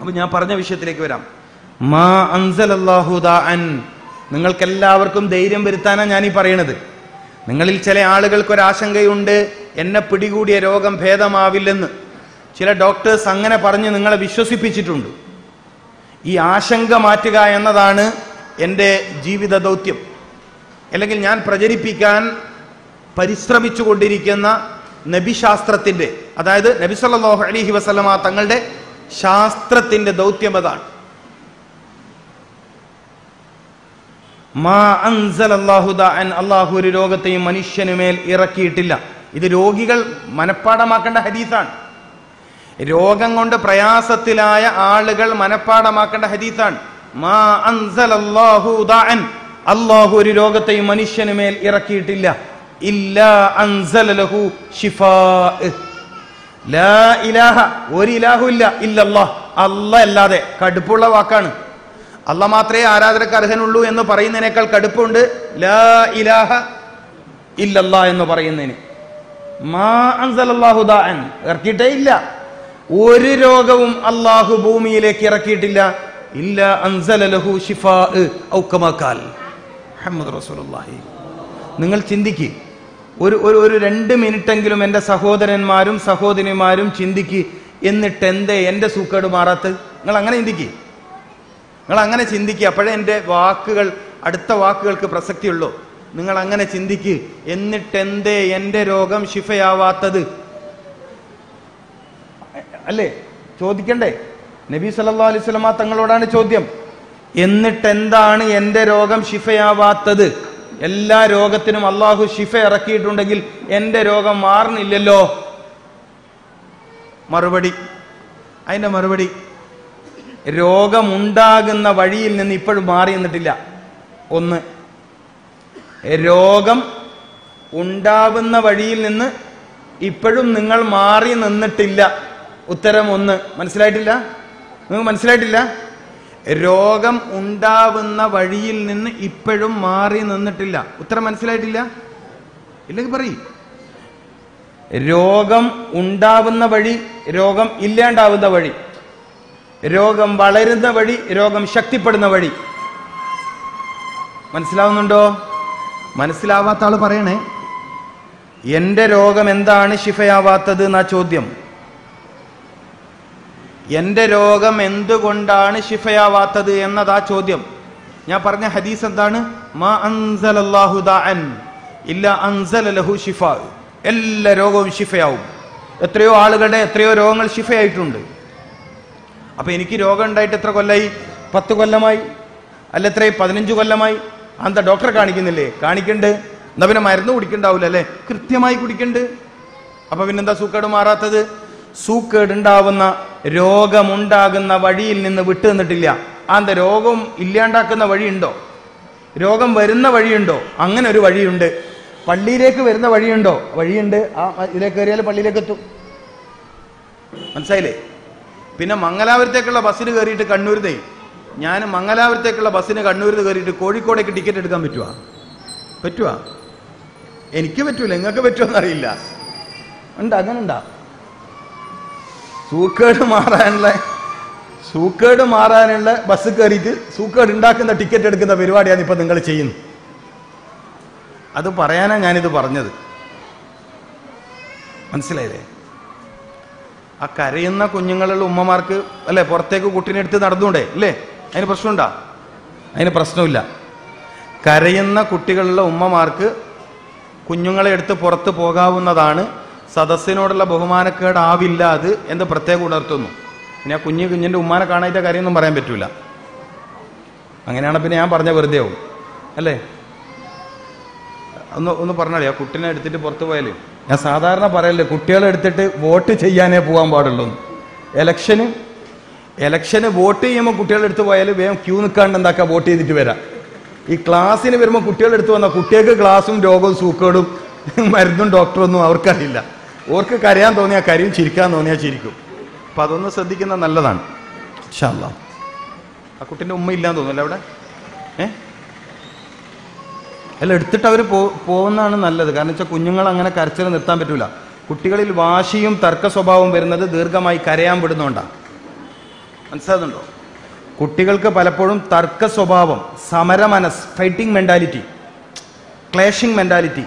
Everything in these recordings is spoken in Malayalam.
അപ്പൊ ഞാൻ പറഞ്ഞ വിഷയത്തിലേക്ക് വരാം. മാ അൻസലല്ലാഹു ദാഅൻ. നിങ്ങൾക്കെല്ലാവർക്കും ധൈര്യം വരുത്താനാണ് ഞാൻ ഈ പറയണത്. നിങ്ങളിൽ ചില ആളുകൾക്ക് ഒരു ആശങ്കയുണ്ട് എന്നെ പിടികൂടിയ രോഗം ഭേദമാവില്ലെന്ന്. ചില ഡോക്ടേഴ്സ് അങ്ങനെ പറഞ്ഞ് നിങ്ങളെ വിശ്വസിപ്പിച്ചിട്ടുണ്ട്. ഈ ആശങ്ക മാറ്റുക എന്നതാണ് എന്റെ ജീവിത ദൗത്യം. അല്ലെങ്കിൽ ഞാൻ പ്രചരിപ്പിക്കാൻ പരിശ്രമിച്ചു കൊണ്ടിരിക്കുന്ന നബിശാസ്ത്രത്തിന്റെ അതായത് നബി സല്ലല്ലാഹു വസ്ലമ തങ്ങളുടെ ശാസ്ത്രത്തിന്റെ ദൗത്യം അതാണ്. അള്ളാഹു ഒരു രോഗത്തെയും മനുഷ്യനുമേൽ ഇറക്കിയിട്ടില്ല. ഇത് രോഗികൾ മനഃപ്പാടമാക്കേണ്ട ഹദീസാണ്. രോഗം കൊണ്ട് പ്രയാസത്തിലായ ആളുകൾ മനഃപ്പാടമാക്കേണ്ട ഹദീസാണ്. മാ ദാഅൻ അല്ലാഹു ഒരു രോഗത്തെയും മനുഷ്യനുമേൽ ഇറക്കിയിട്ടില്ല. ഇല്ലാ അൻസല ലഹു ഷിഫാ ലാ ഇലാഹ ഒരു ഇലാഹു ഇല്ല ഇല്ലല്ലാഹ്. അല്ല അല്ലാതെ കടുപ്പുള്ള വാക്കാണ്. അല്ല മാത്രമേ ആരാധനക്ക് അർഹനുള്ളൂ എന്ന് പറയുന്നതിനേക്കാൾ കടുപ്പുണ്ട് ലാ ഇലാഹ ഇല്ലല്ലാ എന്ന് പറയുന്നതിന്. മാ അൻസലല്ലാഹു ദാഅൻ ഇറക്കിയിട്ടേ ഇല്ല. ഒരു രോഗവും അള്ളാഹു ഭൂമിയിലേക്ക് ഇറക്കിയിട്ടില്ല. ഇല്ല അൻസല ലഹു ഷിഫാ ഔ കമാ ഖാൽ മുഹമ്മദ് റസൂലുള്ളാഹി. നിങ്ങൾ ചിന്തിക്ക് ഒരു ഒരു ഒരു രണ്ട് മിനിറ്റെങ്കിലും എന്റെ സഹോദരന്മാരും സഹോദരിമാരും ചിന്തിക്ക്. എന്നിട്ട് എന്തേ എന്റെ സൂക്കേട് മാറാത്ത നിങ്ങൾ അങ്ങനെ ചിന്തിക്ക്. നിങ്ങൾ അങ്ങനെ ചിന്തിക്ക്. അപ്പോഴേ എന്റെ വാക്കുകൾ അടുത്ത വാക്കുകൾക്ക് പ്രസക്തിയുള്ളൂ. നിങ്ങൾ അങ്ങനെ ചിന്തിക്ക്. എന്നിട്ട് എന്തേ എന്റെ രോഗം ശിഫയാവാത്തത്? അല്ലേ? ചോദിക്കണ്ടേ? നബി സല്ലാ അലൈഹി സ്വലമ തങ്ങളോടാണ് ചോദ്യം. എന്നിട്ടെന്താണ് എന്റെ രോഗം ശിഫയാവാത്തത്? എല്ലാ രോഗത്തിനും അള്ളാഹു ശിഫ ഇറക്കിയിട്ടുണ്ടെങ്കിൽ എന്റെ രോഗം മാറുന്നില്ലല്ലോ. മറുപടി. അതിന്റെ മറുപടി രോഗമുണ്ടാകുന്ന വഴിയിൽ നിന്ന് ഇപ്പോഴും മാറി നിന്നിട്ടില്ല. ഒന്ന് രോഗം ഉണ്ടാവുന്ന വഴിയിൽ നിന്ന് ഇപ്പോഴും നിങ്ങൾ മാറി നിന്നിട്ടില്ല. ഉത്തരം ഒന്ന് മനസ്സിലായിട്ടില്ല? നിങ്ങൾ മനസ്സിലായിട്ടില്ല? രോഗം ഉണ്ടാവുന്ന വഴിയിൽ നിന്ന് ഇപ്പോഴും മാറി നിന്നിട്ടില്ല. ഉത്തരം മനസ്സിലായിട്ടില്ല? ഇല്ലെങ്കിൽ പറയും. രോഗം ഉണ്ടാവുന്ന വഴി രോഗം ഇല്ലാണ്ടാവുന്ന വഴി. രോഗം വളരുന്ന വഴി രോഗം ശക്തിപ്പെടുന്ന വഴി. മനസ്സിലാവുന്നുണ്ടോ? മനസ്സിലാവാത്ത ആൾ പറയണേ. എന്റെ രോഗം എന്താണ് ശിഫയാവാത്തത് എന്നാ ചോദ്യം. എന്റെ രോഗം എന്തുകൊണ്ടാണ് ശിഫയാവാത്തത് എന്നതാ ചോദ്യം. ഞാൻ പറഞ്ഞ ഹദീസ് എന്താണ്? മാ അൻസലല്ലാഹു അൻസല ലഹു എല്ലാ രോഗവും ശിഫയാവും. എത്രയോ ആളുകളുടെ എത്രയോ രോഗങ്ങൾ ശിഫയായിട്ടുണ്ട്. അപ്പൊ എനിക്ക് രോഗം ഉണ്ടായിട്ട് എത്ര കൊല്ലമായി പത്ത് കൊല്ലമായി. അല്ല എത്രയും പതിനഞ്ച് കൊല്ലമായി. അന്താ ഡോക്ടറെ കാണിക്കുന്നില്ലേ? കാണിക്കണ്ട്. എന്നാ പിന്നെ മരുന്ന് കുടിക്കണ്ടാവില്ല അല്ലേ കൃത്യമായി കുടിക്കണ്ട്. അപ്പൊ പിന്നെന്താ സൂക്കേട് മാറാത്തത്? സൂക്കേട് ഉണ്ടാവുന്ന രോഗമുണ്ടാകുന്ന വഴിയിൽ നിന്ന് വിട്ടു നിന്നിട്ടില്ല. അന്ത രോഗം ഇല്ലാണ്ടാക്കുന്ന വഴിയുണ്ടോ? രോഗം വരുന്ന വഴിയുണ്ടോ? അങ്ങനെ ഒരു വഴിയുണ്ട്. പള്ളിയിലേക്ക് വരുന്ന വഴിയുണ്ടോ? വഴിയുണ്ട്. ആ ഇതിലേക്ക് കയറിയാൽ പള്ളിയിലേക്ക് എത്തും. മനസ്സിലായില്ലേ? പിന്നെ മംഗലാപുരത്തേക്കുള്ള ബസ്സിന് കയറിയിട്ട് കണ്ണൂരിന്നേ ഞാൻ മംഗലാപുരത്തേക്കുള്ള ബസ്സിന് കണ്ണൂരിൽ കയറിയിട്ട് കോഴിക്കോടേക്ക് ടിക്കറ്റ് എടുക്കാൻ പറ്റുമോ പറ്റുമോ എനിക്ക് പറ്റൂല. നിങ്ങൾക്ക് പറ്റുമോ എന്നറിയില്ല ഉണ്ട്? അങ്ങനെ ഉണ്ടാ സൂക്കേട് മാറാനുള്ള സൂക്കേട് മാറാനുള്ള ബസ് കയറിയിട്ട് സൂക്കേട് ഉണ്ടാക്കുന്ന ടിക്കറ്റ് എടുക്കുന്ന പരിപാടിയാണ് ഇപ്പൊ നിങ്ങൾ ചെയ്യുന്നത്. അത് പറയാനാ ഞാനിത് പറഞ്ഞത്. മനസ്സിലായില്ലേ? ആ കരയുന്ന കുഞ്ഞുങ്ങളുള്ള ഉമ്മമാർക്ക് അല്ലെ പുറത്തേക്ക് കുട്ടീനെ എടുത്ത് നടന്നുകൂടെ? അല്ലേ അതിന് പ്രശ്നമുണ്ടാ? അതിന് പ്രശ്നമില്ല. കരയുന്ന കുട്ടികളുള്ള ഉമ്മമാർക്ക് കുഞ്ഞുങ്ങളെ എടുത്ത് പുറത്ത് പോകാവുന്നതാണ് സദസ്സിനോടുള്ള ബഹുമാനക്കേടാവില്ല അത് എന്ന് പ്രത്യേകം ഉണർത്തുന്നു. പിന്നെ ആ കുഞ്ഞു കുഞ്ഞിന്റെ ഉമ്മാനെ കാണാത്ത കാര്യമൊന്നും പറയാൻ പറ്റൂല. അങ്ങനെയാണ് പിന്നെ ഞാൻ പറഞ്ഞ വെറുതെ ആവും. അല്ലേ? ഒന്ന് ഒന്ന് പറഞ്ഞാലേ ആ കുട്ടീനെ എടുത്തിട്ട് പുറത്തു പോയാലേ? ഞാൻ സാധാരണ പറയല്ലേ കുട്ടികളെ എടുത്തിട്ട് വോട്ട് ചെയ്യാനേ പോകാൻ പാടുള്ളൂ എലക്ഷന് എലക്ഷന് വോട്ട് ചെയ്യുമ്പോൾ കുട്ടികളെ എടുത്ത് പോയാൽ വേഗം ക്യൂ നിൽക്കാണ്ട് എന്താക്കാ വോട്ട് ചെയ്തിട്ട് വരാം. ഈ ക്ലാസ്സിന് വരുമ്പോൾ കുട്ടികളെടുത്ത് വന്നാൽ കുട്ടികൾക്ക് ക്ലാസ്സും രോഗവും സൂക്കേടും മരുന്നും ഡോക്ടറൊന്നും അവർക്കറിയില്ല. ഓർക്ക് കരയാൻ തോന്നിയാൽ കരയും ചിരിക്കാൻ തോന്നിയാൽ ചിരിക്കും. അപ്പം അതൊന്ന് ശ്രദ്ധിക്കുന്ന നല്ലതാണ്. ഷാല്ല ആ കുട്ടിന്റെ ഉമ്മ ഇല്ലാന്ന് തോന്നുന്നല്ലേ അവിടെ? ഏ? അല്ല എടുത്തിട്ട് അവർ പോകുന്നതാണ് നല്ലത്. കാരണം വെച്ചാൽ കുഞ്ഞുങ്ങൾ അങ്ങനെ കരച്ചിൽ നിർത്താൻ പറ്റൂല. കുട്ടികളിൽ വാശിയും തർക്ക സ്വഭാവവും വരുന്നത് ദീർഘമായി കരയാൻ വിടുന്നോണ്ടാണ് മനസ്സിലാകുന്നുണ്ടോ കുട്ടികൾക്ക് പലപ്പോഴും തർക്ക സ്വഭാവം സമര മനസ് ഫൈറ്റിംഗ് മെന്റാലിറ്റി ക്ലേഷിംഗ് മെന്റാലിറ്റി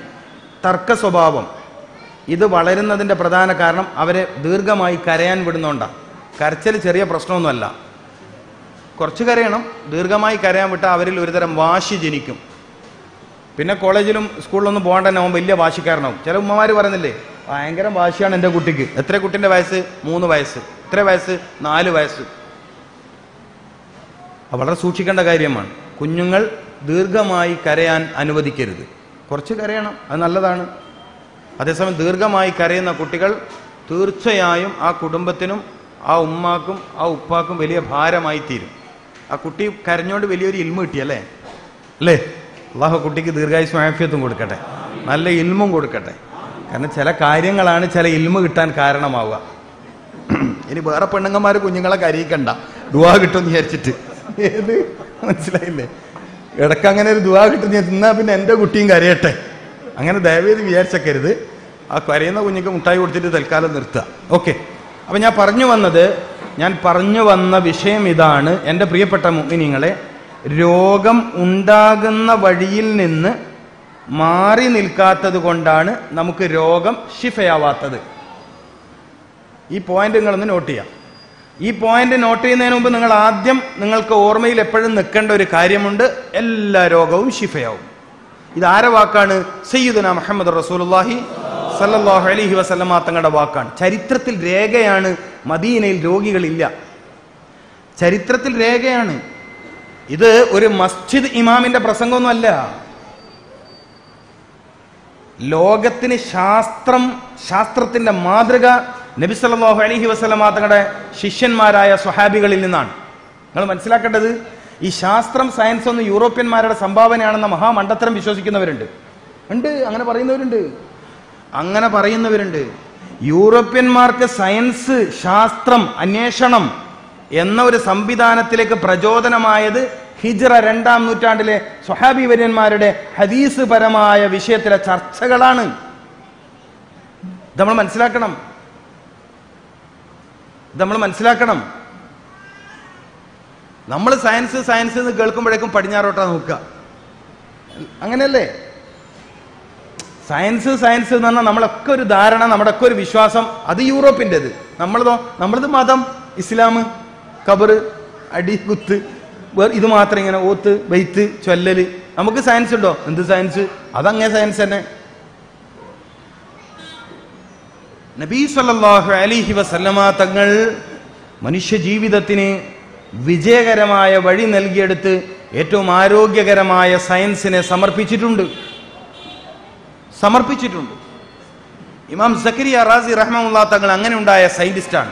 തർക്ക സ്വഭാവം ഇത് വളരുന്നതിന്റെ പ്രധാന കാരണം അവരെ ദീർഘമായി കരയാൻ വിടുന്നോണ്ടാണ് കരച്ചൽ ചെറിയ പ്രശ്നമൊന്നുമല്ല. കുറച്ച് കരയണം. ദീർഘമായി കരയാൻ വിട്ടാൽ അവരിൽ ഒരുതരം വാശി ജനിക്കും. പിന്നെ കോളേജിലും സ്കൂളിലൊന്നും പോകേണ്ട തന്നെ അവൻ വലിയ വാശിക്കാരനാവും. ചില ഉമ്മമാർ പറയുന്നില്ലേ ഭയങ്കര വാശിയാണ് എന്റെ കുട്ടിക്ക്. എത്ര കുട്ടിന്റെ വയസ്സ്? മൂന്ന് വയസ്സ്. എത്ര വയസ്സ്? നാല് വയസ്സ്. വളരെ സൂക്ഷിക്കേണ്ട കാര്യമാണ്. കുഞ്ഞുങ്ങൾ ദീർഘമായി കരയാൻ അനുവദിക്കരുത്. കുറച്ച് കരയണം. അത് നല്ലതാണ്. അതേസമയം ദീർഘമായി കരയുന്ന കുട്ടികൾ തീർച്ചയായും ആ കുടുംബത്തിനും ആ ഉമ്മാക്കും ആ ഉപ്പാക്കും വലിയ ഭാരമായി തീരും ആ കുട്ടി കരഞ്ഞോണ്ട് വലിയൊരു ഇൽമ കിട്ടി അല്ലേ? അല്ലേ? അള്ളാഹു കുട്ടിക്ക് ദീർഘായുസ് മാഫിയത്തും കൊടുക്കട്ടെ. നല്ല ഇൽമും കൊടുക്കട്ടെ. കാരണം ചില കാര്യങ്ങളാണ് ചില ഇൽമ കിട്ടാൻ കാരണമാവുക. ഇനി വേറെ പെണ്ണുങ്ങന്മാർ കുഞ്ഞുങ്ങളെ കരയിക്കണ്ട. ദുവാ കിട്ടുമെന്ന് വിചാരിച്ചിട്ട്. ഏത്? മനസ്സിലായില്ലേ? ഇടയ്ക്ക് അങ്ങനെ ഒരു ദുവാ കിട്ടുന്ന എന്നാ പിന്നെ എന്റെ കുട്ടിയും കരയട്ടെ. അങ്ങനെ ദയവേത് വിചാരിച്ചേക്കരുത്. ആ കരയുന്ന കുഞ്ഞിക്ക് മുട്ടായി കൊടുത്തിട്ട് തൽക്കാലം നിർത്തുക. ഓക്കെ അപ്പം ഞാൻ പറഞ്ഞു വന്നത് ഞാൻ പറഞ്ഞു വന്ന വിഷയം ഇതാണ്. എന്റെ പ്രിയപ്പെട്ട മുഗ്നിങ്ങളെ രോഗം ഉണ്ടാകുന്ന വഴിയിൽ നിന്ന് മാറി നിൽക്കാത്തത് കൊണ്ടാണ് നമുക്ക് രോഗം ഷിഫയാവാത്തത് ഈ പോയിന്റ് നിങ്ങളൊന്ന് നോട്ട് ചെയ്യാം. ഈ പോയിന്റ് നോട്ട് ചെയ്യുന്നതിന് മുമ്പ് നിങ്ങൾ ആദ്യം നിങ്ങൾക്ക് ഓർമ്മയിൽ എപ്പോഴും നിൽക്കേണ്ട ഒരു കാര്യമുണ്ട്. എല്ലാ രോഗവും ശിഫയാവും. ഇത് ആരെ വാക്കാണ്? സയ്യിദുന മുഹമ്മദ് റസൂലുള്ളാഹി സല്ലല്ലാഹു അലഹി വസല്ലമ തങ്ങളുടെ വാക്കാണ്. ചരിത്രത്തിൽ രേഖയാണ് മദീനയിൽ രോഗികളില്ല. ചരിത്രത്തിൽ രേഖയാണ്. ഇത് ഒരു മസ്ജിദ് ഇമാമിന്റെ പ്രസംഗമൊന്നുമല്ല. ലോകത്തിന് ശാസ്ത്രം ശാസ്ത്രത്തിന്റെ മാതൃക നബി സല്ലാഹു അലഹി വസല്ലമ തങ്ങളുടെ ശിഷ്യന്മാരായ സ്വഹാബികളിൽ നിന്നാണ്. നിങ്ങൾ മനസ്സിലാക്കേണ്ടത് ഈ ശാസ്ത്രം സയൻസ് ഒന്ന് യൂറോപ്യന്മാരുടെ സംഭാവനയാണെന്ന മഹാമണ്ഡത്തരം വിശ്വസിക്കുന്നവരുണ്ട്. ഉണ്ട് അങ്ങനെ പറയുന്നവരുണ്ട്. അങ്ങനെ പറയുന്നവരുണ്ട്. യൂറോപ്യന്മാർക്ക് സയൻസ് ശാസ്ത്രം അന്വേഷണം എന്ന ഒരു സംവിധാനത്തിലേക്ക് പ്രചോദനമായത് ഹിജ്റ രണ്ടാം നൂറ്റാണ്ടിലെ സ്വഹാബി വര്യന്മാരുടെ ഹദീസ് പരമായ വിഷയത്തിലെ ചർച്ചകളാണ്. നമ്മൾ മനസ്സിലാക്കണം. നമ്മൾ മനസ്സിലാക്കണം. നമ്മൾ സയൻസ് സയൻസ് എന്ന് കേൾക്കുമ്പോഴേക്കും പടിഞ്ഞാറോട്ടാ നോക്കുക. അങ്ങനെയല്ലേ? സയൻസ് സയൻസ് എന്ന് പറഞ്ഞാൽ നമ്മളൊക്കെ ഒരു ധാരണ നമ്മുടെ ഒക്കെ ഒരു വിശ്വാസം. അത് യൂറോപ്പിന്റെത്. നമ്മളതോ നമ്മളത് മതം ഇസ്ലാം കബർ അടി കുത്ത് ഇത് മാത്രം ഇങ്ങനെ ഓത്ത് വെയ്ത്ത് ചൊല്ലല്. നമുക്ക് സയൻസ് ഉണ്ടോ? എന്ത് സയൻസ് അതങ്ങേ സയൻസ് തന്നെ. നബീ സല്ലല്ലാഹു അലിഹി വസല്ലമ തങ്ങൾ മനുഷ്യ ജീവിതത്തിന് വിജയകരമായ വഴി നൽകിയെടുത്ത് ഏറ്റവും ആരോഗ്യകരമായ സയൻസിനെ സമർപ്പിച്ചിട്ടുണ്ട്. സമർപ്പിച്ചിട്ടുണ്ട്. ഇമാം സക്കരിയ റാസി റഹ്മുല്ലാ തങ്ങൾ അങ്ങനെ ഉണ്ടായ സയന്റിസ്റ്റാണ്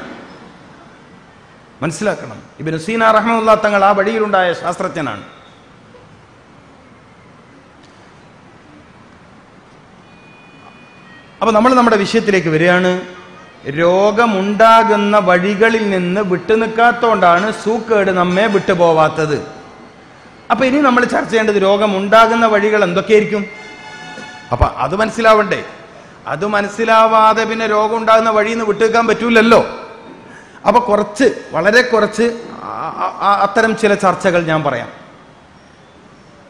മനസ്സിലാക്കണം. ഇബിന് സീന റഹ്മുല്ലാ തങ്ങൾ ആ വഴിയിലുണ്ടായ ശാസ്ത്രജ്ഞനാണ്. അപ്പൊ നമ്മൾ നമ്മുടെ വിഷയത്തിലേക്ക് വരികയാണ്. രോഗമുണ്ടാകുന്ന വഴികളിൽ നിന്ന് വിട്ടുനിൽക്കാത്തോണ്ടാണ് സൂക്കേട് നമ്മെ വിട്ടുപോവാത്തത്. അപ്പൊ ഇനി നമ്മൾ ചർച്ച ചെയ്യേണ്ടത് രോഗമുണ്ടാകുന്ന വഴികൾ എന്തൊക്കെയായിരിക്കും? അപ്പൊ അത് മനസ്സിലാവണ്ടേ? അത് മനസ്സിലാവാതെ പിന്നെ രോഗം ഉണ്ടാകുന്ന വഴിയിൽ നിന്ന് വിട്ടുവെക്കാൻ പറ്റൂലല്ലോ. അപ്പൊ കുറച്ച് വളരെ കുറച്ച് അത്തരം ചില ചർച്ചകൾ ഞാൻ പറയാം.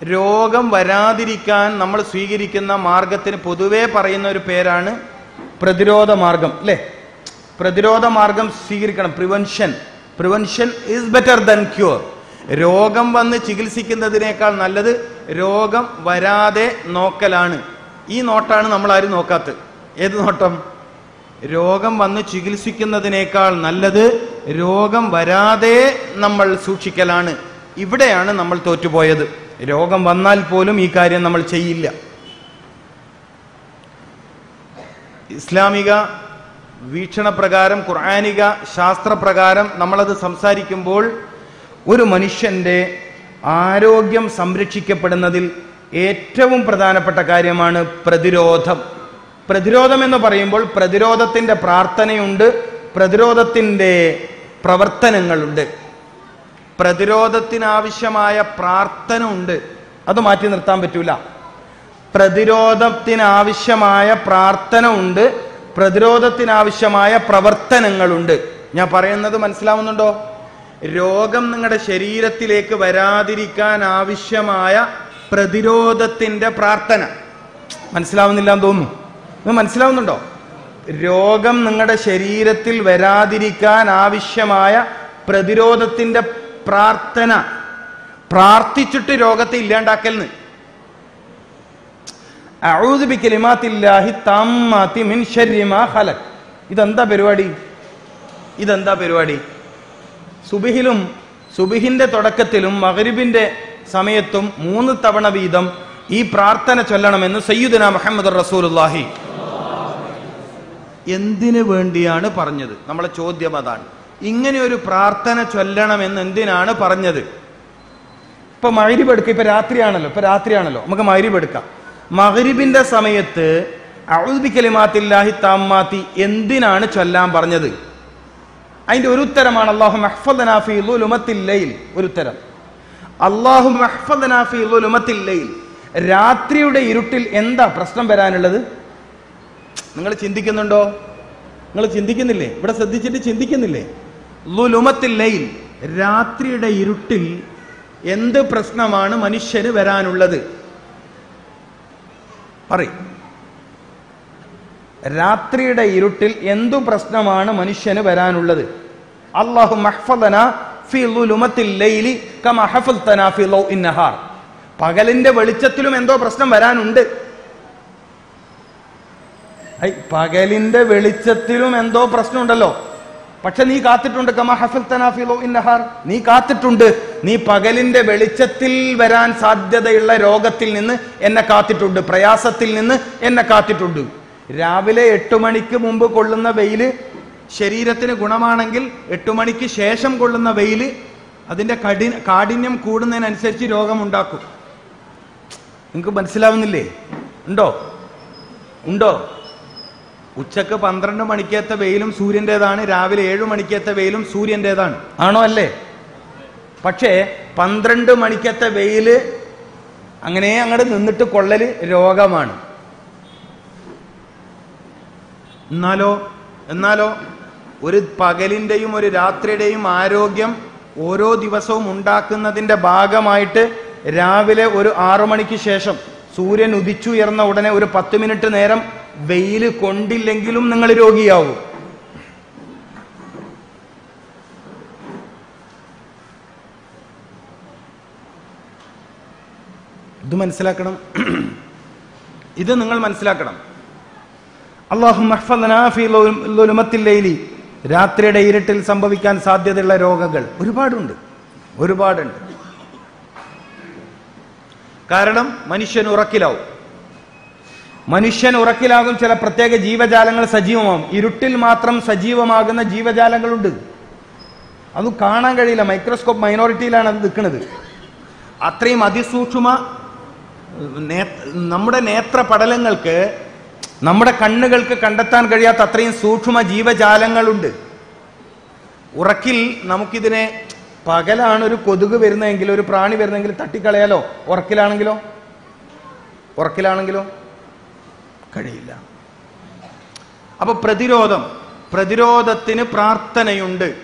രോഗം വരാതിരിക്കാൻ നമ്മൾ സ്വീകരിക്കുന്ന മാർഗത്തിന് പൊതുവേ പറയുന്ന ഒരു പേരാണ് പ്രതിരോധ മാർഗം അല്ലേ? പ്രതിരോധ മാർഗം സ്വീകരിക്കണം prevention prevention is better than cure രോഗം വന്ന് ചികിത്സിക്കുന്നതിനേക്കാൾ നല്ലത് രോഗം വരാതെ നോക്കലാണ്. ഈ നോട്ടാണ് നമ്മൾ ആരും നോക്കാത്തത്. ഏത് നോട്ടം? രോഗം വന്ന് ചികിത്സിക്കുന്നതിനേക്കാൾ നല്ലത് രോഗം വരാതെ നമ്മൾ സൂക്ഷിക്കലാണ്. ഇവിടെയാണ് നമ്മൾ തോറ്റുപോയത്. രോഗം വന്നാൽ പോലും ഈ കാര്യം നമ്മൾ ചെയ്യില്ല. ഇസ്ലാമിക വീക്ഷണപ്രകാരം ഖുർആാനിക ശാസ്ത്രപ്രകാരം നമ്മളത് സംസാരിക്കുമ്പോൾ ഒരു മനുഷ്യന്റെ ആരോഗ്യം സംരക്ഷിക്കപ്പെടുന്നതിൽ ഏറ്റവും പ്രധാനപ്പെട്ട കാര്യമാണ് പ്രതിരോധം. പ്രതിരോധം എന്ന് പറയുമ്പോൾ പ്രതിരോധത്തിന്റെ പ്രാർത്ഥനയുണ്ട് പ്രതിരോധത്തിന്റെ പ്രവർത്തനങ്ങളുണ്ട്. പ്രതിരോധത്തിനാവശ്യമായ പ്രാർത്ഥന ഉണ്ട് അത് മാറ്റി നിർത്താൻ പറ്റൂല. പ്രതിരോധത്തിനാവശ്യമായ പ്രാർത്ഥന ഉണ്ട് പ്രതിരോധത്തിനാവശ്യമായ പ്രവർത്തനങ്ങളുണ്ട്. ഞാൻ പറയുന്നത് മനസ്സിലാവുന്നുണ്ടോ? രോഗം നിങ്ങളുടെ ശരീരത്തിലേക്ക് വരാതിരിക്കാൻ ആവശ്യമായ പ്രതിരോധത്തിന്റെ പ്രാർത്ഥന. മനസ്സിലാവുന്നില്ല എന്ന് തോന്നുന്നു. മനസ്സിലാവുന്നുണ്ടോ? രോഗം നിങ്ങളുടെ ശരീരത്തിൽ വരാതിരിക്കാൻ ആവശ്യമായ പ്രതിരോധത്തിന്റെ പ്രാർത്ഥന. പ്രാർത്ഥിച്ചിട്ട് രോഗത്തെ ഖലഖ്. ഇതെന്താ പരിപാടി? ഇതെന്താ പരിപാടി? സുബിഹിലും സുബിഹിന്റെ തുടക്കത്തിലും മഗ്രിബിന്റെ സമയത്തും മൂന്ന് തവണ വീതം ഈ പ്രാർത്ഥന ചൊല്ലണമെന്ന് സയ്യുദന മുഹമ്മദ് റസൂലുള്ളാഹി. എന്തിനു വേണ്ടിയാണ് പറഞ്ഞത്? നമ്മളെ ചോദ്യം അതാണ്. ഇങ്ങനെ ഒരു പ്രാർത്ഥന ചൊല്ലണമെന്ന് എന്തിനാണ് പറഞ്ഞത്? ഇപ്പൊ എടുക്കുക ഇപ്പൊ രാത്രിയാണല്ലോ ഇപ്പൊ രാത്രിയാണല്ലോ. നമുക്ക് മഗ്രിബ് എടുക്കാം. മഗ്രിബിന്റെ സമയത്ത് ഔദ്ബിക്കലിമാത്തില്ലാഹി താമാത്തി എന്തിനാണ് ചൊല്ലാൻ പറഞ്ഞത്? അതിന്റെ ഒരു ഉത്തരമാണ് അള്ളാഹു മഹ്ഫദനാഫി ഒരു ഉത്തരം. അള്ളാഹു മഹ്ഫദനാഫി രാത്രിയുടെ ഇരുട്ടിൽ എന്താ പ്രശ്നം വരാനുള്ളത്? നിങ്ങൾ ചിന്തിക്കുന്നുണ്ടോ? നിങ്ങൾ ചിന്തിക്കുന്നില്ലേ? ഇവിടെ ശ്രദ്ധിച്ചിട്ട് ചിന്തിക്കുന്നില്ലേ? ലുലുമത്തില്ലയിൽ രാത്രിയുടെ ഇരുട്ടിൽ എന്ത് പ്രശ്നമാണ് മനുഷ്യന് വരാനുള്ളത്? പറയും. രാത്രിയുടെ ഇരുട്ടിൽ എന്തു പ്രശ്നമാണ് മനുഷ്യന് വരാനുള്ളത്? അള്ളാഹു മഹ്ഫദന പകലിന്റെ വെളിച്ചത്തിലും എന്തോ പ്രശ്നം വരാനുണ്ട്. പകലിന്റെ വെളിച്ചത്തിലും എന്തോ പ്രശ്നമുണ്ടല്ലോ. പക്ഷെ നീ കാത്തിട്ടുണ്ട് കമ ഹഫൽ തനാഫിലോ ഇന്നഹാർ നീ കാത്തിട്ടുണ്ട്. നീ പകലിന്റെ വെളിച്ചത്തിൽ വരാൻ സാധ്യതയുള്ള രോഗത്തിൽ നിന്ന് എന്നെ കാത്തിട്ടുണ്ട്. പ്രയാസത്തിൽ നിന്ന് എന്നെ കാത്തിട്ടുണ്ട്. രാവിലെ എട്ടു മണിക്ക് മുമ്പ് കൊള്ളുന്ന വെയിൽ ശരീരത്തിന് ഗുണമാണെങ്കിൽ എട്ടു മണിക്ക് ശേഷം കൊള്ളുന്ന വെയിൽ അതിന്റെ കഠിന കാഠിന്യം കൂടുന്നതിനനുസരിച്ച് രോഗമുണ്ടാക്കും. നിങ്ങൾക്ക് മനസ്സിലാവുന്നില്ലേ? ഉണ്ടോ? ഉണ്ടോ? ഉച്ചയ്ക്ക് പന്ത്രണ്ട് മണിക്കേത്ത വെയിലും സൂര്യന്റെതാണ്. രാവിലെ ഏഴ് മണിക്കേത്ത വെയിലും സൂര്യന്റെതാണ്. ആണോ അല്ലേ? പക്ഷേ പന്ത്രണ്ട് മണിക്കത്തെ വെയിൽ അങ്ങനെ അങ്ങോട്ട് നിന്നിട്ട് കൊള്ളൽ രോഗമാണ്. എന്നാലോ? എന്നാലോ? ഒരു പകലിന്റെയും ഒരു രാത്രിയുടെയും ആരോഗ്യം ഓരോ ദിവസവും ഉണ്ടാക്കുന്നതിന്റെ ഭാഗമായിട്ട് രാവിലെ ഒരു ആറു മണിക്ക് ശേഷം സൂര്യൻ ഉദിച്ചുയർന്ന ഉടനെ ഒരു പത്ത് മിനിറ്റ് നേരം വെയിൽ കൊണ്ടില്ലെങ്കിലും നിങ്ങൾ രോഗിയാവും. ഇത് മനസ്സിലാക്കണം. ഇത് നിങ്ങൾ മനസ്സിലാക്കണം. അള്ളാഹുലൈലി രാത്രിയുടെ ഇരുട്ടിൽ സംഭവിക്കാൻ സാധ്യതയുള്ള രോഗങ്ങൾ ഒരുപാടുണ്ട്. ഒരുപാടുണ്ട്. കാരണം മനുഷ്യൻ ഉറക്കിലാവും. മനുഷ്യൻ ഉറക്കിലാകും ചില പ്രത്യേക ജീവജാലങ്ങൾ സജീവമാവും. ഇരുട്ടിൽ മാത്രം സജീവമാകുന്ന ജീവജാലങ്ങളുണ്ട്. അത് കാണാൻ കഴിയില്ല. മൈക്രോസ്കോപ്പ് മൈനോറിറ്റിയിലാണ് അത് നിൽക്കുന്നത്. അത്രയും അതിസൂക്ഷ്മ നമ്മുടെ നേത്ര പടലങ്ങൾക്ക് നമ്മുടെ കണ്ണുകൾക്ക് കണ്ടെത്താൻ കഴിയാത്ത അത്രയും സൂക്ഷ്മ ജീവജാലങ്ങളുണ്ട്. ഉറക്കിൽ നമുക്കിതിനെ പകലാണ് ഒരു കൊതുക് വരുന്നതെങ്കിൽ ഒരു പ്രാണി വരുന്നെങ്കിൽ തട്ടിക്കളയാലോ? ഉറക്കിലാണെങ്കിലോ? ഉറക്കിലാണെങ്കിലോ? കഴിയില്ല. അപ്പൊ പ്രതിരോധം. പ്രതിരോധത്തിന് പ്രാർത്ഥനയുണ്ട്.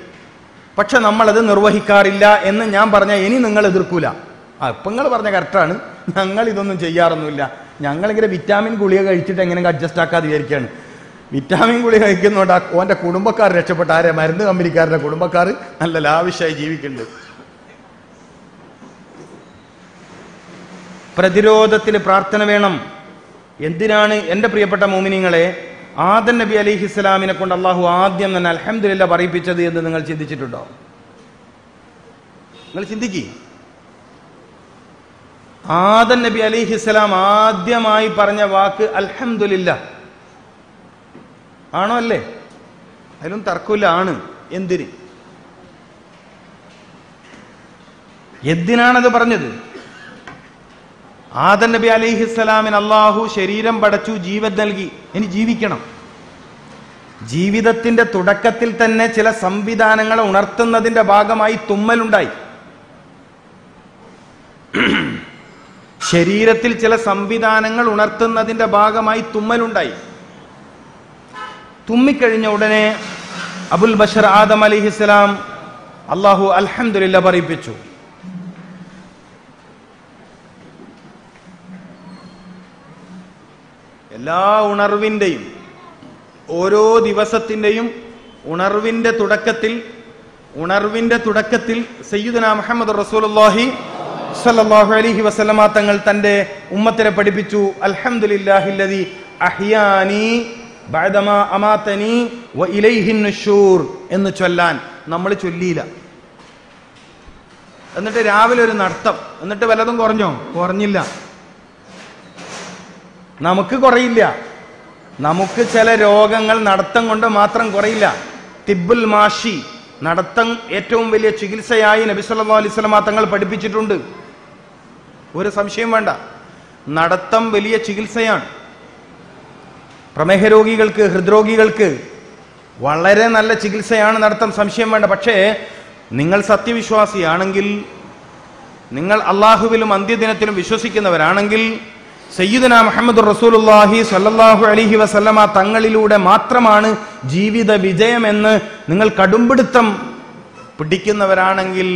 പക്ഷെ നമ്മളത് നിർവഹിക്കാറില്ല എന്ന് ഞാൻ പറഞ്ഞ ഇനി നിങ്ങൾ എതിർക്കൂല. ആ ഇപ്പൊ നിങ്ങൾ പറഞ്ഞ കറക്റ്റാണ് ഞങ്ങൾ ഇതൊന്നും ചെയ്യാറൊന്നുമില്ല. ഞങ്ങളിങ്ങനെ വിറ്റാമിൻ ഗുളിക കഴിച്ചിട്ട് എങ്ങനെ അഡ്ജസ്റ്റ് ആക്കാതെ വിചാരിക്കുകയാണ് വിറ്റാമിൻ ഗുളിക കഴിക്കുന്നതുകൊണ്ട് ഓന്റെ കുടുംബക്കാർ രക്ഷപ്പെട്ട ആരെ? മരുന്ന് കമ്പനിക്കാരുടെ കുടുംബക്കാർ നല്ല ലാവിഷായി ജീവിക്കുന്നുണ്ട്. പ്രതിരോധത്തിന് പ്രാർത്ഥന വേണം. എന്തിനാണ് എന്റെ പ്രിയപ്പെട്ട മോമിനിങ്ങളെ ആദൻ നബി അലിഹി ഇസ്ലാമിനെ കൊണ്ട് അള്ളാഹു ആദ്യം തന്നെ അലഹമില്ല പറയിപ്പിച്ചത് എന്ന് നിങ്ങൾ ചിന്തിച്ചിട്ടുണ്ടോ? നിങ്ങൾ ചിന്തിക്കി. ആദൻ നബി അലിഹിസ്സലാം ആദ്യമായി പറഞ്ഞ വാക്ക് അൽഹമില്ല ആണോ അല്ലേ? അതിലും തർക്കമില്ല ആണ്. എന്തിന്? എന്തിനാണത് പറഞ്ഞത്? ആദൻ നബി അലിഹിസ്സലാമിന് അള്ളാഹു ശരീരം പടച്ചു ജീവൻ നൽകി. ഇനി ജീവിക്കണം. ജീവിതത്തിന്റെ തുടക്കത്തിൽ തന്നെ ചില സംവിധാനങ്ങളെ ഉണർത്തുന്നതിന്റെ ഭാഗമായി തുമ്മലുണ്ടായി. ശരീരത്തിൽ ചില സംവിധാനങ്ങൾ ഉണർത്തുന്നതിന്റെ ഭാഗമായി തുമ്മലുണ്ടായി. തുമ്മിക്കഴിഞ്ഞ ഉടനെ അബുൽ ബഷർ ആദം അലിഹിസ്ലാം അള്ളാഹു അൽഹംദുലില്ല പറയിപ്പിച്ചു. എല്ലാ ഉണർവിന്റെയും ഓരോ ദിവസത്തിന്റെയും ഉണർവിന്റെ തുടക്കത്തിൽ ഉണർവിന്റെ തുടക്കത്തിൽ സയ്യുദന മുഹമ്മദ് റസൂലുള്ളാഹി സല്ലല്ലാഹു അലൈഹി വസല്ലമ തങ്ങൾ തന്റെ ഉമ്മത്തിനെ പഠിപ്പിച്ചു. അൽഹംദുലില്ലാഹില്ലദി അഹ്യാനി ബഅദമാ അമാതനി വ ഇലൈഹിൻ എന്ന് ചൊല്ലാൻ നമ്മൾ ചൊല്ലിയില്ല. എന്നിട്ട് രാവിലെ ഒരു നടത്തം എന്നിട്ട് വല്ലതും കുറഞ്ഞോ? കുറഞ്ഞില്ല. നമുക്ക് കുറയില്ല. നമുക്ക് ചില രോഗങ്ങൾ നടത്തം കൊണ്ട് മാത്രം കുറയില്ല. തിബുൽ മാഷി നടത്തം ഏറ്റവും വലിയ ചികിത്സയായി നബിസ്വല്ലാ അലൈഹി തങ്ങൾ പഠിപ്പിച്ചിട്ടുണ്ട്. ഒരു സംശയം വേണ്ട. നടത്തം വലിയ ചികിത്സയാണ്. പ്രമേഹ രോഗികൾക്ക് ഹൃദ്രോഗികൾക്ക് വളരെ നല്ല ചികിത്സയാണ് നടത്തം സംശയം വേണ്ട. പക്ഷേ നിങ്ങൾ സത്യവിശ്വാസിയാണെങ്കിൽ നിങ്ങൾ അള്ളാഹുവിലും അന്ത്യദിനത്തിലും വിശ്വസിക്കുന്നവരാണെങ്കിൽ സയ്യിദന മുഹമ്മദ് റസൂലുള്ളാഹി സല്ലാഹു അലൈഹി വസല്ലമ തങ്ങളിലൂടെ മാത്രമാണ് ജീവിത വിജയമെന്ന് നിങ്ങൾ കടുംപിടുത്തം പിടിക്കുന്നവരാണെങ്കിൽ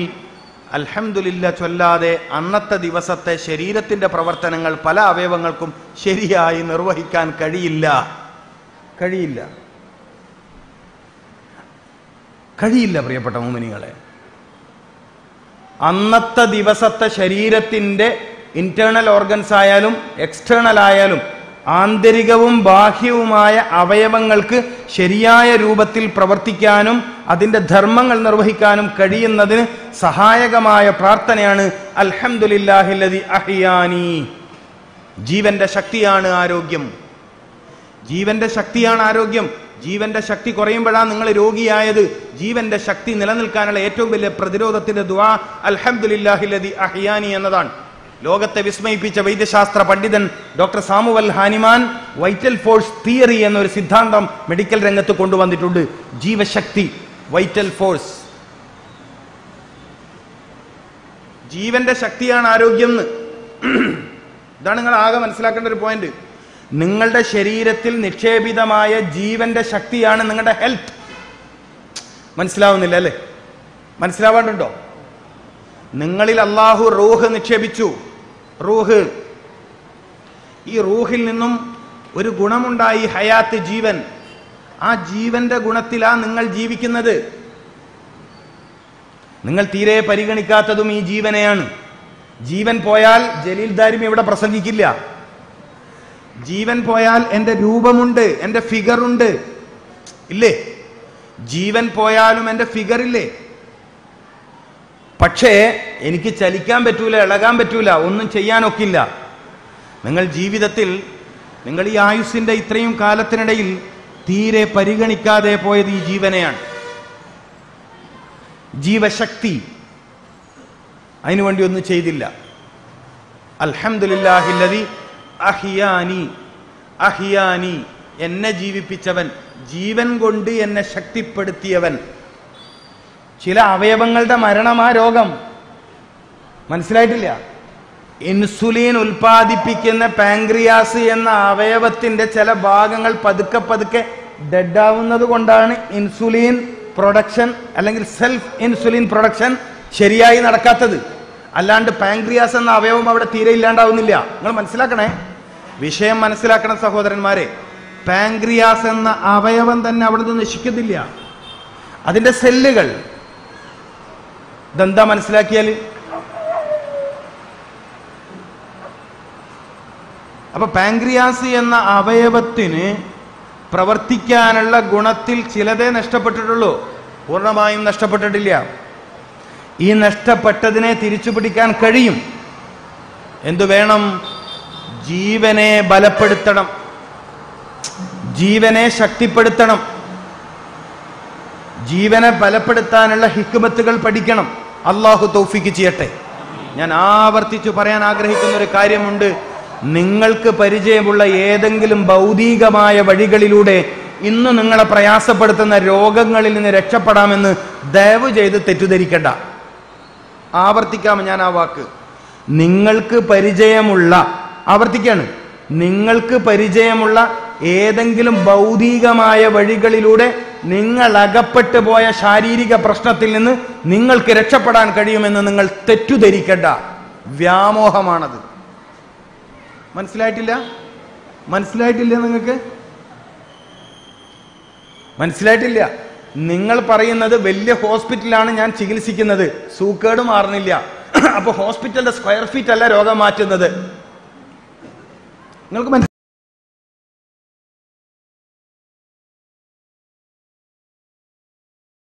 ചൊല്ലാതെ അന്നത്തെ ദിവസത്തെ ശരീരത്തിന്റെ പ്രവർത്തനങ്ങൾ പല അവയവങ്ങൾക്കും ശരിയായി നിർവഹിക്കാൻ കഴിയില്ല. കഴിയില്ല. കഴിയില്ല പ്രിയപ്പെട്ട മോമിനികളെ. അന്നത്തെ ദിവസത്തെ ശരീരത്തിന്റെ ഇന്റേണൽ ഓർഗൻസ് ആയാലും എക്സ്റ്റേണൽ ആയാലും ആന്തരികവും ബാഹ്യവുമായ അവയവങ്ങൾക്ക് ശരിയായ രൂപത്തിൽ പ്രവർത്തിക്കാനും അതിന്റെ ധർമ്മങ്ങൾ നിർവഹിക്കാനും കഴിയുന്നതിന് സഹായകമായ പ്രാർത്ഥനയാണ് അൽഹമുല്ലാഹില്ലതി അഹിയാനി. ജീവന്റെ ശക്തിയാണ് ആരോഗ്യം. ജീവന്റെ ശക്തിയാണ് ആരോഗ്യം. ജീവന്റെ ശക്തി കുറയുമ്പോഴാണ് നിങ്ങൾ രോഗിയായത്. ജീവന്റെ ശക്തി നിലനിൽക്കാനുള്ള ഏറ്റവും വലിയ പ്രതിരോധത്തിന്റെ ദുആ അൽഹമുല്ലാഹില്ലതി അഹിയാനി എന്നതാണ്. ലോകത്തെ വിസ്മയിപ്പിച്ച വൈദ്യശാസ്ത്ര പണ്ഡിതൻ doctor Samuel Hahnemann vital force theory എന്നൊരു സിദ്ധാന്തം മെഡിക്കൽ രംഗത്ത് കൊണ്ടുവന്നിട്ടുണ്ട്. ജീവശക്തി. വൈറ്റൽ ഫോഴ്സ് ജീവന്റെ ശക്തിയാണ് ആരോഗ്യം എന്ന്. ഇതാണ് നിങ്ങൾ ആകെ മനസ്സിലാക്കേണ്ട ഒരു പോയിന്റ് നിങ്ങളുടെ ശരീരത്തിൽ നിക്ഷേപിതമായ ജീവന്റെ ശക്തിയാണ് നിങ്ങളുടെ ഹെൽത്ത് മനസ്സിലാവുന്നില്ല അല്ലേ? മനസ്സിലാവാണ്ടുണ്ടോ? നിങ്ങളിൽ അള്ളാഹു റൂഹ് നിക്ഷേപിച്ചു. റൂഹ്. ഈ റൂഹിൽ നിന്നും ഒരു ഗുണമുണ്ടായി ഹയാത്ത് ജീവൻ. ആ ജീവന്റെ ഗുണത്തിലാ നിങ്ങൾ ജീവിക്കുന്നത്. നിങ്ങൾ തീരെ പരിഗണിക്കാത്തതും ഈ ജീവനെയാണ്. ജീവൻ പോയാൽ ജലീൽ ദാരിമി ഇവിടെ പ്രസംഗിക്കില്ല. ജീവൻ പോയാൽ എന്റെ രൂപമുണ്ട് എന്റെ ഉണ്ട്. ഇല്ലേ? ജീവൻ പോയാലും എന്റെ ഫിഗർ ഇല്ലേ? പക്ഷേ എനിക്ക് ചലിക്കാൻ പറ്റൂല ഇളകാൻ പറ്റൂല ഒന്നും ചെയ്യാനൊക്കില്ല. നിങ്ങൾ ജീവിതത്തിൽ നിങ്ങൾ ഈ ആയുസ്സിന്റെ ഇത്രയും കാലത്തിനിടയിൽ തീരെ പരിഗണിക്കാതെ പോയത് ഈ ജീവനെയാണ്. ജീവശക്തി അതിനുവേണ്ടി ഒന്നും ചെയ്തില്ല. അൽഹംദുലില്ലാഹില്ലതി അഹിയാനി അഹിയാനി എന്നെ ജീവിപ്പിച്ചവൻ ജീവൻ കൊണ്ട് എന്നെ ശക്തിപ്പെടുത്തിയവൻ. ചില അവയവങ്ങളുടെ മരണമാ രോഗം. മനസ്സിലായിട്ടില്ല? ഇൻസുലിൻ ഉൽപ്പാദിപ്പിക്കുന്ന പാങ്ക്രിയാസ് എന്ന അവയവത്തിന്റെ ചില ഭാഗങ്ങൾ പതുക്കെ പതുക്കെ ഡെഡ് ആവുന്നത് കൊണ്ടാണ് ഇൻസുലിൻ പ്രൊഡക്ഷൻ അല്ലെങ്കിൽ സെൽഫ് ഇൻസുലിൻ പ്രൊഡക്ഷൻ ശരിയായി നടക്കാത്തത്. അല്ലാണ്ട് പാങ്ക്രിയാസ് എന്ന അവയവം അവിടെ തീരെ ഇല്ലാണ്ടാവുന്നില്ല. നിങ്ങൾ മനസ്സിലാക്കണേ? വിഷയം മനസ്സിലാക്കണം സഹോദരന്മാരെ. പാങ്ക്രിയാസ് എന്ന അവയവം തന്നെ അവിടെ നിന്ന് നശിക്കുന്നില്ല. അതിന്റെ സെല്ലുകൾ ഇതെന്താ മനസ്സിലാക്കിയാൽ അപ്പൊ പാങ്ക്രിയാസ് എന്ന അവയവത്തിന് പ്രവർത്തിക്കാനുള്ള ഗുണത്തിൽ ചിലതേ നഷ്ടപ്പെട്ടിട്ടുള്ളൂ. പൂർണമായും നഷ്ടപ്പെട്ടിട്ടില്ല. ഈ നഷ്ടപ്പെട്ടതിനെ തിരിച്ചു പിടിക്കാൻ കഴിയും. എന്തു വേണം? ജീവനെ ബലപ്പെടുത്തണം. ജീവനെ ശക്തിപ്പെടുത്തണം. ജീവനെ ബലപ്പെടുത്താനുള്ള ഹിക്കുമത്തുകൾ പഠിക്കണം. അള്ളാഹു തൗഫിക്ക് ചെയ്യട്ടെ. ഞാൻ ആവർത്തിച്ചു പറയാൻ ആഗ്രഹിക്കുന്ന ഒരു കാര്യമുണ്ട്. നിങ്ങൾക്ക് പരിചയമുള്ള ഏതെങ്കിലും ഭൗതികമായ വഴികളിലൂടെ ഇന്ന് നിങ്ങളെ പ്രയാസപ്പെടുത്തുന്ന രോഗങ്ങളിൽ നിന്ന് രക്ഷപ്പെടാമെന്ന് ദയവ് ചെയ്ത് തെറ്റിദ്ധരിക്കണ്ട. ആവർത്തിക്കാം ഞാൻ ആ വാക്ക്? നിങ്ങൾക്ക് പരിചയമുള്ള ആവർത്തിക്കാണ്. നിങ്ങൾക്ക് പരിചയമുള്ള ഏതെങ്കിലും ഭൗതികമായ വഴികളിലൂടെ നിങ്ങൾ അകപ്പെട്ടു പോയ ശാരീരിക പ്രശ്നത്തിൽ നിന്ന് നിങ്ങൾക്ക് രക്ഷപ്പെടാൻ കഴിയുമെന്ന് നിങ്ങൾ തെറ്റുധരിക്കണ്ട വ്യാമോഹമാണത്. മനസ്സിലായിട്ടില്ല? മനസ്സിലായിട്ടില്ല നിങ്ങൾക്ക്? മനസ്സിലായിട്ടില്ല. നിങ്ങൾ പറയുന്നത് വലിയ ഹോസ്പിറ്റലാണ് ഞാൻ ചികിത്സിക്കുന്നത്. സൂക്കേട് മാറുന്നില്ല. അപ്പൊ ഹോസ്പിറ്റലിന്റെ സ്ക്വയർ ഫീറ്റ് അല്ല രോഗം മാറ്റുന്നത്. നിങ്ങൾക്ക് മനസ്സിലായി